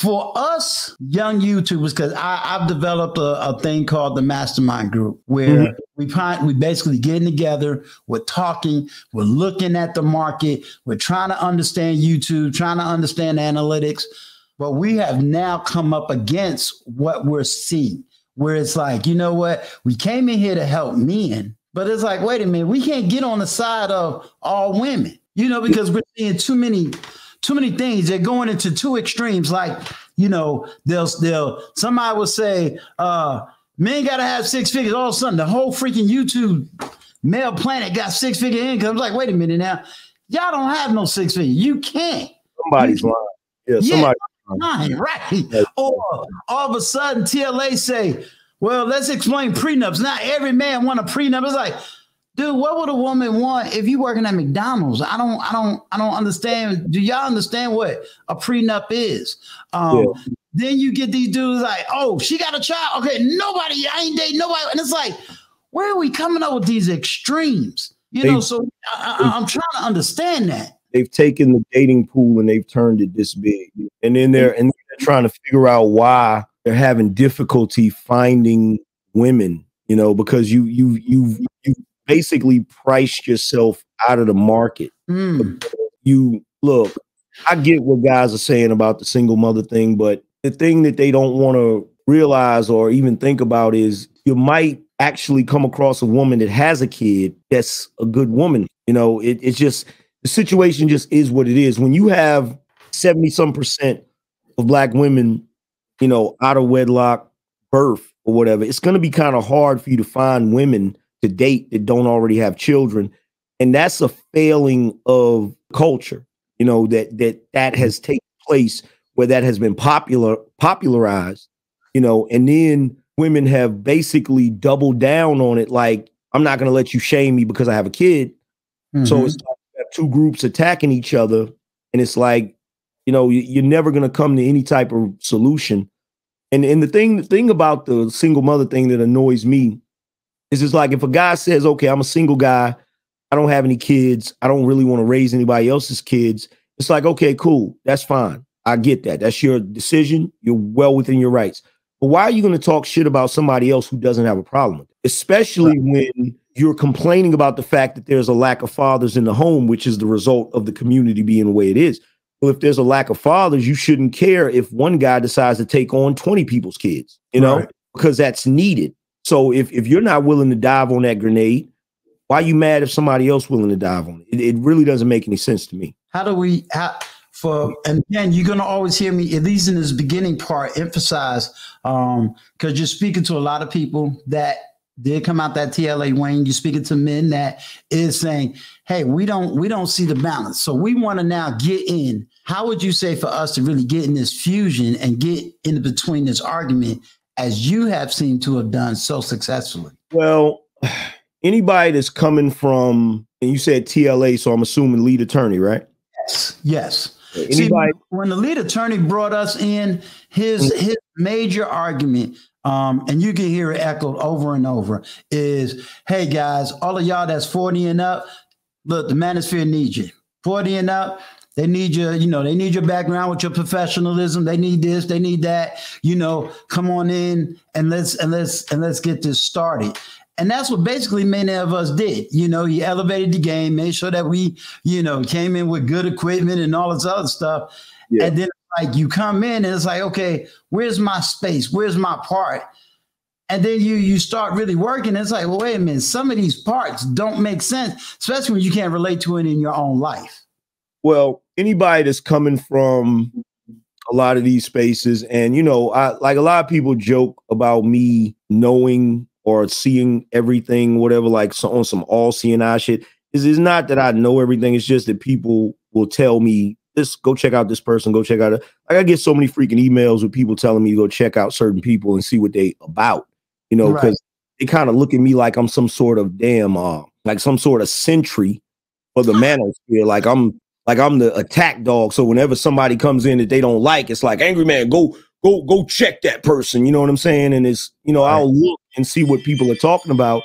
for us young YouTubers, because I've developed a, a, thing called the Mastermind Group, where mm-hmm. we find we basically getting together, we're talking, we're looking at the market, we're trying to understand YouTube, trying to understand analytics. But we have now come up against what we're seeing, where it's like, you know what, we came in here to help men, but it's like, wait a minute, we can't get on the side of all women, you know, because we're seeing too many too many things. They're going into two extremes. Like, you know, they'll they'll somebody will say, uh, men gotta have six figures. All of a sudden, the whole freaking YouTube male planet got six figure income. Like, wait a minute now. Y'all don't have no six figure. You can't. Somebody's lying. Yeah, somebody lying, right. Or all of a sudden TLA say, well, let's explain prenups. Not every man want a prenup. It's like, Dude, what would a woman want if you working at McDonald's? I don't, I don't, I don't understand. Do y'all understand what a prenup is? Um, yeah. Then you get these dudes like, oh, she got a child. Okay, nobody, I ain't dating nobody. And it's like, where are we coming up with these extremes? You they've, know, so I, am trying to understand that. They've taken the dating pool and they've turned it this big. And then they're and they're trying to figure out why they're having difficulty finding women, you know, because you you you you basically priced yourself out of the market. Mm. You look, I get what guys are saying about the single mother thing, but the thing that they don't want to realize or even think about is you might actually come across a woman that has a kid that's a good woman. You know, it, it's just the situation just is what it is. When you have 70 some percent of black women, you know, out of wedlock birth or whatever, it's going to be kind of hard for you to find women to date that don't already have children. And that's a failing of culture you know that that that has taken place where that has been popular popularized you know and then women have basically doubled down on it like i'm not going to let you shame me because i have a kid. Mm-hmm. so it's like two groups attacking each other and it's like you know you're never going to come to any type of solution. And and the thing the thing about the single mother thing that annoys me it's just like if a guy says, okay, I'm a single guy, I don't have any kids, I don't really want to raise anybody else's kids. It's like, okay, cool, that's fine. I get that. That's your decision. You're well within your rights. But why are you going to talk shit about somebody else who doesn't have a problem with it? Especially right. when you're complaining about the fact that there's a lack of fathers in the home, which is the result of the community being the way it is. Well, if there's a lack of fathers, you shouldn't care if one guy decides to take on 20 people's kids, you know, right. because that's needed. So if if you're not willing to dive on that grenade, why are you mad if somebody else willing to dive on it? It, it really doesn't make any sense to me. How do we how, for and again you're gonna always hear me at least in this beginning part emphasize um because you're speaking to a lot of people that did come out that TLA Wayne. You're speaking to men that is saying, "Hey, we don't we don't see the balance, so we want to now get in." How would you say for us to really get in this fusion and get in between this argument as you have seemed to have done so successfully? Well, anybody that's coming from, and you said TLA, so I'm assuming lead attorney, right? Yes. Yes. Anybody? See, when the lead attorney brought us in, his mm-hmm. his major argument, um, and you can hear it echoed over and over, is, "Hey guys, all of y'all that's 40 and up, look, the manosphere needs you. 40 and up, they need your, you know, they need your background with your professionalism. They need this, they need that. You know, come on in and let's and let's and let's get this started. And that's what basically many of us did. You know, he elevated the game, made sure that we, you know, came in with good equipment and all this other stuff. Yeah. And then like you come in and it's like, okay, where's my space? Where's my part? And then you you start really working. It's like, well, wait a minute, some of these parts don't make sense, especially when you can't relate to it in your own life. Well, anybody that's coming from a lot of these spaces, and you know, I like a lot of people joke about me knowing or seeing everything, whatever, like so, on some all eye shit. Is it's not that I know everything, it's just that people will tell me this go check out this person, go check out. Like I get so many freaking emails with people telling me to go check out certain people and see what they about, you know, because right. they kind of look at me like I'm some sort of damn uh like some sort of sentry for the manosphere. Like I'm like I'm the attack dog. So whenever somebody comes in that they don't like, it's like angry man, go go go check that person. You know what I'm saying? And it's you know. I'll look and see what people are talking about,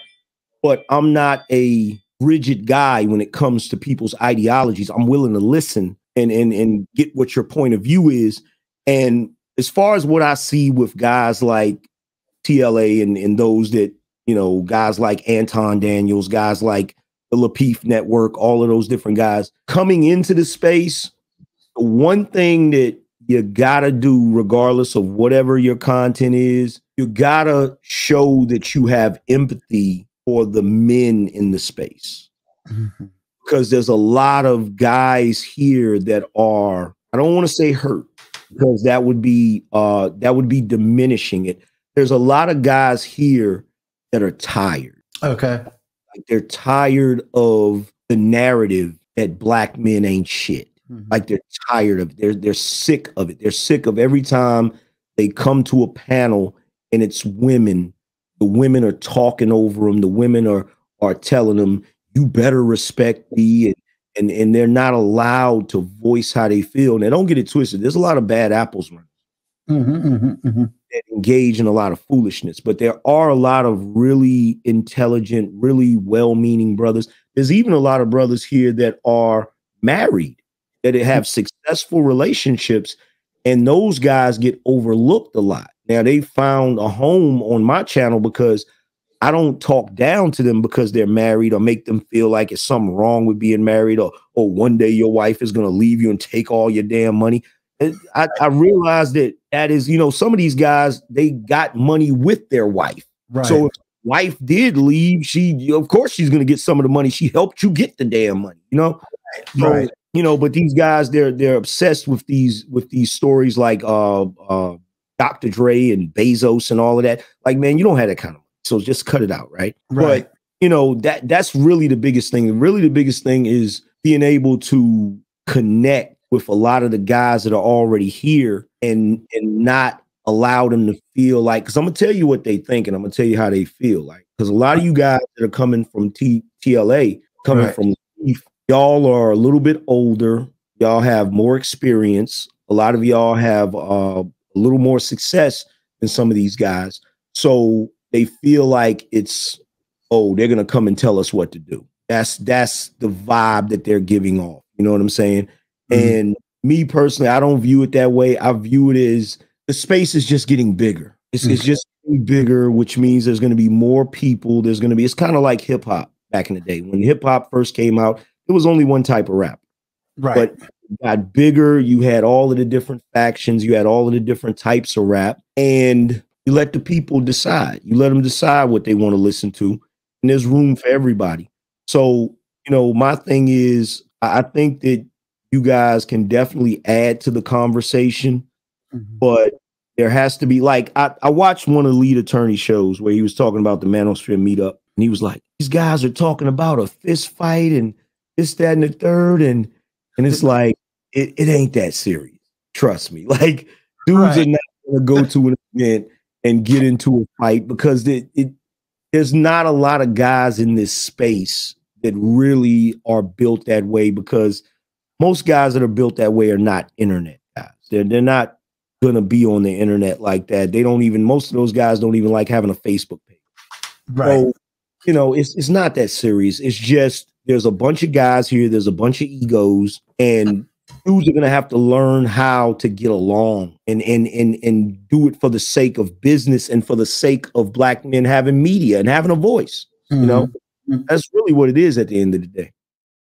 but I'm not a rigid guy when it comes to people's ideologies. I'm willing to listen and and and get what your point of view is. And as far as what I see with guys like TLA and, and those that, you know, guys like Anton Daniels, guys like the Lapeef Network, all of those different guys coming into the space, one thing that you gotta do, regardless of whatever your content is, you gotta show that you have empathy for the men in the space. Mm-hmm. Because there's a lot of guys here that are, I don't want to say hurt, because that would be uh that would be diminishing it. There's a lot of guys here that are tired. Okay. Like they're tired of the narrative that black men ain't shit. Mm-hmm. Like they're tired of it. They're they're sick of it. They're sick of every time they come to a panel and it's women. The women are talking over them. The women are are telling them, "You better respect me," and and, and they're not allowed to voice how they feel. And don't get it twisted. There's a lot of bad apples running. Mm-hmm, mm-hmm, mm-hmm. That engage in a lot of foolishness, but there are a lot of really intelligent, really well-meaning brothers. There's even a lot of brothers here that are married that have successful relationships, and those guys get overlooked a lot. Now they found a home on my channel because I don't talk down to them because they're married or make them feel like it's something wrong with being married or or one day your wife is going to leave you and take all your damn money. I, I realized that that is, you know, some of these guys they got money with their wife. Right. So if wife did leave, she of course she's going to get some of the money. She helped you get the damn money, you know. So, right you know, but these guys they're they're obsessed with these with these stories like uh uh Dr. Dre and Bezos and all of that. Like, man, you don't have that kind of money. So just cut it out, right? Right. But you know, that that's really the biggest thing. Really the biggest thing is being able to connect with a lot of the guys that are already here and and not allow them to feel like because I'm gonna tell you what they think and I'm gonna tell you how they feel like because a lot of you guys that are coming from T- TLA coming right. from y'all are a little bit older. Y'all have more experience. A lot of y'all have uh, a little more success than some of these guys. So they feel like it's, oh, they're gonna come and tell us what to do. That's that's the vibe that they're giving off. You know what I'm saying? Mm-hmm. And me personally, I don't view it that way. I view it as the space is just getting bigger. It's, mm-hmm. it's just bigger, which means there's going to be more people. There's going to be. It's kind of like hip hop back in the day when hip hop first came out it was only one type of rap. Right. But got bigger. You had all of the different factions. You had all of the different types of rap, and you let the people decide. You let them decide what they want to listen to, and there's room for everybody. So, you know, my thing is, I think that you guys can definitely add to the conversation, mm-hmm. but there has to be like I, I watched one of the lead attorney shows where he was talking about the Manosphere meetup, and he was like, "These guys are talking about a fist fight and." this, that, and the third. And and it's like, it, it ain't that serious. Trust me. Like, dudes right. are not gonna go to an event and get into a fight because it, it there's not a lot of guys in this space that really are built that way because most guys that are built that way are not internet guys. They're they're not gonna be on the internet like that. They don't even most of those guys don't even like having a Facebook page. Right. So, you know, it's it's not that serious. It's just there's a bunch of guys here, there's a bunch of egos, and dudes are gonna have to learn how to get along and and and and do it for the sake of business and for the sake of black men having media and having a voice. Mm-hmm. You know, mm-hmm. that's really what it is at the end of the day.